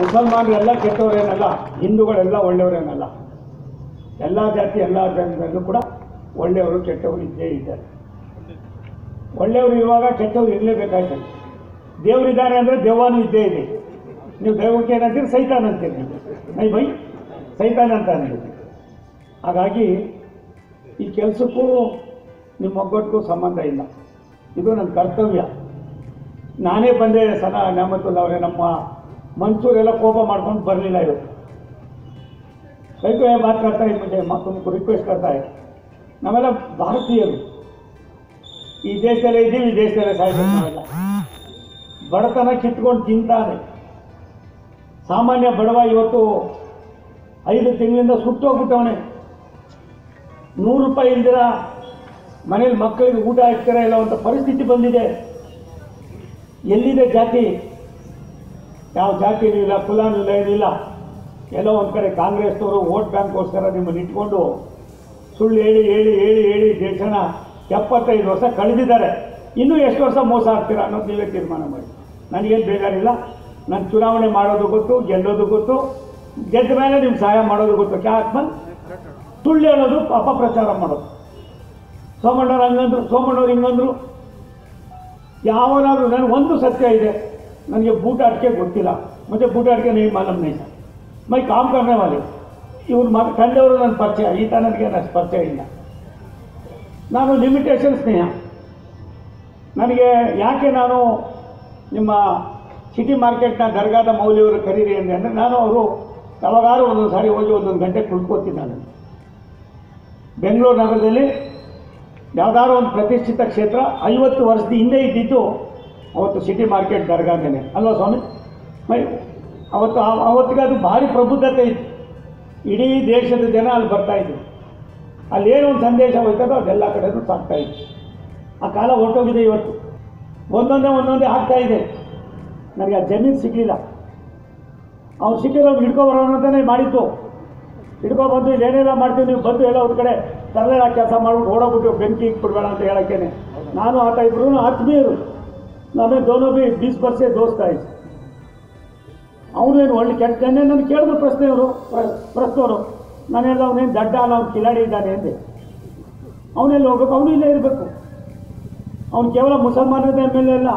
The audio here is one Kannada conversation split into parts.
ಮುಸಲ್ಮಾನರೆಲ್ಲ ಕೆಟ್ಟವರೇನಲ್ಲ, ಹಿಂದೂಗಳೆಲ್ಲ ಒಳ್ಳೆಯವರೇನಲ್ಲ. ಎಲ್ಲ ಜಾತಿ, ಎಲ್ಲ ಜನರಲ್ಲೂ ಕೂಡ ಒಳ್ಳೆಯವರು, ಕೆಟ್ಟವರು ಇದ್ದೇ ಇದ್ದಾರೆ. ಒಳ್ಳೆಯವರು ಇರುವಾಗ ಕೆಟ್ಟವರು ಇರಲೇಬೇಕಾಯ್ತದೆ. ದೇವರಿದ್ದಾರೆ ಅಂದರೆ ದೇವಾನು ಇದ್ದೇ ಇದೆ. ನೀವು ದೇವಕ್ಕೆ ಏನಂತೀರಿ, ಸೈತಾನ್ ಅಂತೀರಿ ನೈ ಬೈ, ಸೈತಾನ್ ಅಂತ ಅಂತೀರಿ ಹಾಗಾಗಿ ಈ ಕೆಲಸಕ್ಕೂ ನಿಮ್ಮ ಒಗ್ಗಟ್ಟಿಗೂ ಸಂಬಂಧ ಇಲ್ಲ. ಇದು ನನ್ನ ಕರ್ತವ್ಯ. ನಾನೇ ಬಂದೆ ಸನ ನ್ಯಾಮತುಲ್ಲ ಅವರೇ, ನಮ್ಮ ಮನ್ಸೂರೆಲ್ಲ ಕೋಪ ಮಾಡ್ಕೊಂಡು ಬರಲಿಲ್ಲ ಇವತ್ತು ಕೈಕೋ ಬಾತ್ करता है मुझे मैं तुमको ರಿಕ್ವೆಸ್ಟ್ करता है ನಾವೆಲ್ಲ ಭಾರತೀಯರು ಈ ದೇಶದಲ್ಲೇ ಇದ್ದೀವಿ ಈ ದೇಶದಲ್ಲೇ ಸಾಯ್ಬೇಕು ನಾವೆಲ್ಲ ಬಡತನ ಕಿತ್ಕೊಂಡು ತಿಂತಾನೆ ಸಾಮಾನ್ಯ ಬಡವ ಇವತ್ತು ಐದು ತಿಂಗಳಿಂದ ಸುಟ್ಟೋಗ್ಬಿಟ್ಟವನೆ ನೂರು ರೂಪಾಯಿ ಇಲ್ದಿರ ಮನೇಲಿ ಮಕ್ಕಳಿಗೆ ಊಟ ಹಾಕ್ತಾರ ಇಲ್ಲ ಅಂತ ಪರಿಸ್ಥಿತಿ ಬಂದಿದೆ ಎಲ್ಲಿದೆ ಜಾತಿ ಯಾವ ಜಾತಿನೂ ಇಲ್ಲ ಕುಲಾನೂ ಇಲ್ಲ, ಏನಿಲ್ಲ. ಎಲ್ಲೋ ಒಂದು ಕಡೆ ಕಾಂಗ್ರೆಸ್ನವರು ವೋಟ್ ಬ್ಯಾಂಕ್ಗೋಸ್ಕರ ನಿಮ್ಮನ್ನು ಇಟ್ಕೊಂಡು ಸುಳ್ಳು ಹೇಳಿ ಹೇಳಿ ಹೇಳಿ ಹೇಳಿ ದೇಶನ ಎಪ್ಪತ್ತೈದು ವರ್ಷ ಕಳೆದಿದ್ದಾರೆ. ಇನ್ನೂ ಎಷ್ಟು ವರ್ಷ ಮೋಸ ಆಗ್ತೀರಾ ಅನ್ನೋದು ನೀವೇ ತೀರ್ಮಾನ ಮಾಡಿ. ನನಗೇನು ಬೇಜಾರಿಲ್ಲ. ನಾನು ಚುನಾವಣೆ ಮಾಡೋದು ಗೊತ್ತು, ಗೆಲ್ಲೋದು ಗೊತ್ತು. ಗೆದ್ದ ಮೇಲೆ ನಿಮ್ಗೆ ಸಹಾಯ ಮಾಡೋದು ಗೊತ್ತು. ಕ್ಯಾ ಬಂದು ಸುಳ್ಳು ಹೇಳೋದು ಅಪಪ್ರಚಾರ ಮಾಡೋದು. ಸೋಮಣ್ಣವ್ರು ಹಂಗಂದ್ರು, ಸೋಮಣ್ಣವ್ರು ಹಿಂಗಂದ್ರು. ಯಾವನಾದ್ರೂ ನನಗೆ ಒಂದು ಸತ್ಯ ಇದೆ. ನನಗೆ ಬೂಟಾಟಿಕೆ ಗೊತ್ತಿಲ್ಲ. ಮತ್ತು ಬೂಟಾಟಿಕೆ ನೀವು ಮಾಲಮ್ ನೈತ ಮೈ ಕಾಮ್ ಕರ್ನೆ ವಾಲೆ. ಇವ್ರು ಮಾತು ಕಂಡವರು ನನ್ನ ಪರಿಚಯ ಈತ ನನಗೆ ನನ್ನ ಪರಿಚಯ ಇಲ್ಲ. ನಾನು ಲಿಮಿಟೇಷನ್ ಸ್ನೇಹ. ನನಗೆ ಯಾಕೆ ನಾನು ನಿಮ್ಮ ಸಿಟಿ ಮಾರ್ಕೆಟ್ನ ದರ್ಗಾದ ಮೌಲ್ಯವರು ಕರೀರಿ ಅಂತ ಅಂದರೆ ನಾನು ಅವರು ಯಾವಾಗಾರು ಒಂದೊಂದು ಸಾರಿ ಹೋಗಿ ಒಂದೊಂದು ಗಂಟೆ ಕುಳ್ಕೋತೀನಿ ನಾನು ಬೆಂಗಳೂರು ನಗರದಲ್ಲಿ ಯಾವುದಾದ್ರು ಒಂದು ಪ್ರತಿಷ್ಠಿತ ಕ್ಷೇತ್ರ ಐವತ್ತು ವರ್ಷದ ಹಿಂದೆ ಇದ್ದಿದ್ದು ಅವತ್ತು ಸಿಟಿ ಮಾರ್ಕೆಟ್ ದರ್ಗಾದೇನೆ ಅಲ್ವಾ ಸ್ವಾಮಿ? ಮೈ, ಅವತ್ತು ಅವತ್ತಿಗೆ ಅದು ಭಾರಿ ಪ್ರಬುದ್ಧತೆ ಇತ್ತು. ಇಡೀ ದೇಶದ ಜನ ಅಲ್ಲಿ ಬರ್ತಾ ಇದ್ರು. ಅಲ್ಲಿ ಏನು ಒಂದು ಸಂದೇಶ ಹೋಯ್ತದೋ ಅದೆಲ್ಲ ಕಡೆನೂ ಸಾಕ್ತಾ ಇತ್ತು ಆ ಕಾಲ ಹೊರಟೋಗಿದೆ ಇವತ್ತು. ಒಂದೊಂದೇ ಒಂದೊಂದೇ ಆಗ್ತಾ ಇದೆ. ನನಗೆ ಆ ಜಮೀನು ಸಿಗಲಿಲ್ಲ. ಅವ್ರು ಸಿಕ್ಕಿರೋದು ಹಿಡ್ಕೊಬರೋಣ ಅಂತಲೇ ಮಾಡಿದ್ದು. ಹಿಡ್ಕೊಬಂದು ಇಲ್ಲಿ ಏನೆಲ್ಲ ಮಾಡ್ತೀವಿ, ನೀವು ಬಂದು ಹೇಳೋ ಒಂದು ಕಡೆ ತರಲೆಲ್ಲ ಕೆಲಸ ಮಾಡ್ಬಿಟ್ಟು ಓಡೋಗ್ಬಿಟ್ಟು ಬೆಂಕಿ ಇಟ್ಬಿಡ್ಬೇಡ ಅಂತ ಹೇಳೋಕ್ಕೇನೆ. ನಾನು ಆತ ಇಬ್ಬರು ಆತ್ಮೀಯರು. ನಮಗೆ ದೋನೋ ಬಿ ಬೀಸ್ ಬರ್ಸೆ ದೋಸ್ತ ಆಯ್ತು ಅವನೇನು ಒಳ್ಳೆ ಕೆಟ್ಟ ನಾನು ಕೇಳಿದ್ರು ಪ್ರಶ್ನೆಯವರು ಪ್ರಶ್ನವರು. ನಾನೆಲ್ಲ ಅವನೇನು ದಡ್ಡ ಅಲ್ಲ, ಅವ್ನು ಕಿಲಾಡಿ ಇದ್ದಾನೆ ಅಂದೆ. ಅವನೆಲ್ಲ ಹೋಗ್ಬೇಕು? ಅವನು ಇಲ್ಲೇ ಇರಬೇಕು. ಅವನು ಕೇವಲ ಮುಸಲ್ಮಾನದ ಎಂ ಎಲ್ ಎ ಅಲ್ಲ.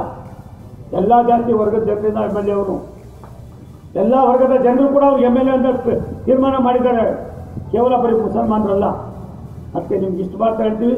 ಎಲ್ಲ ಜಾತಿ ವರ್ಗದ ಜನರಿಂದ ಎಂ ಎಲ್ ಎ ಅವರು ಎಲ್ಲ ವರ್ಗದ ಜನರು ಕೂಡ ಅವ್ರು ಎಂ ಎಲ್ ಎ ಅಂತ ತೀರ್ಮಾನ ಮಾಡಿದ್ದಾರೆ. ಕೇವಲ ಬರೀ ಮುಸಲ್ಮಾನರಲ್ಲ. ಅದಕ್ಕೆ ನಿಮ್ಗೆ ಇಷ್ಟು ಮಾತ್ರ ಹೇಳ್ತೀವಿ.